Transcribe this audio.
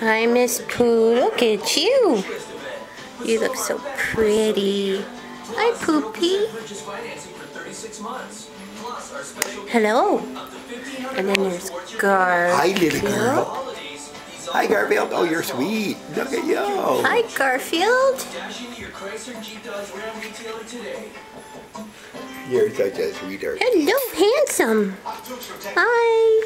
Hi, Miss Pooh. Look at you. You look so pretty. Hi, Poopy. Hello. And then there's Garfield. Hi, little girl. Hi, Garfield. Oh, you're sweet. Look at you. Hi, Garfield. You're such a sweetheart. Hello, handsome. Hi.